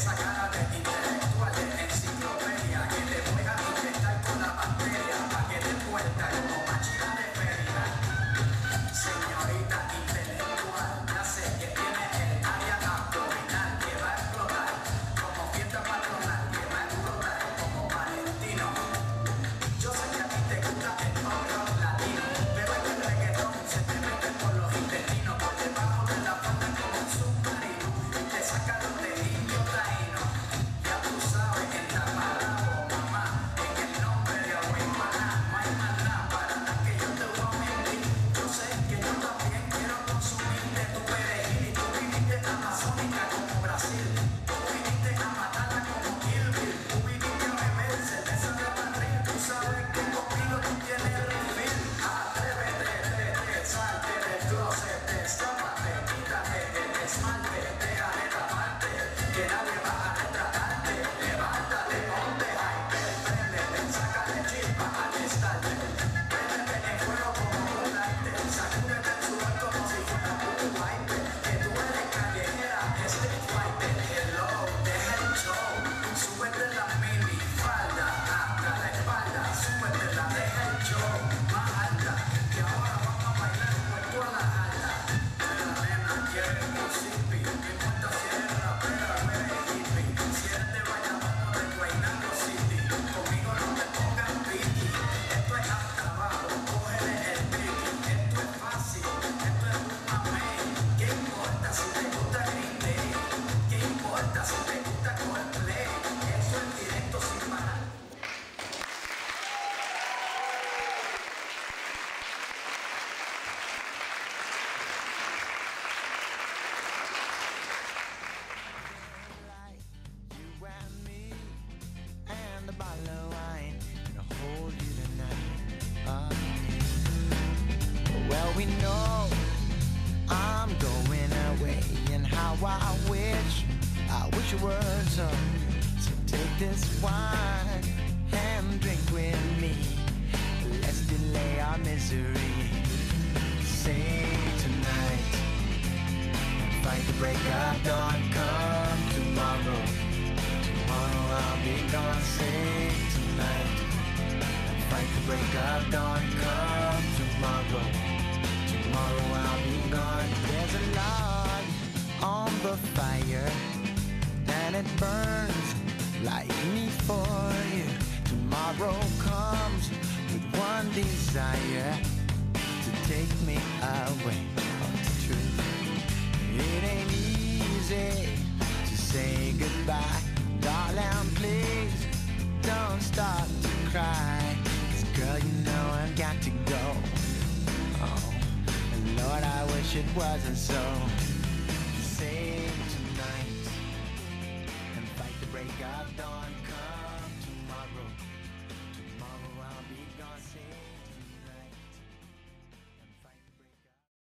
sacar a Yeah. Wish it were so. Take this wine and drink with me. Let's delay our misery. Say tonight, fight the break of dawn. Come tomorrow, tomorrow I'll be gone. Say tonight, fight the break of dawn. Come tomorrow, tomorrow I'll be gone. There's a log on the fire, burns like me for you. Tomorrow comes with one desire to take me away. Oh, it's true. It ain't easy to say goodbye, darling. Please don't start to cry. 'Cause girl, you know I've got to go. Oh, Lord, I wish it wasn't so.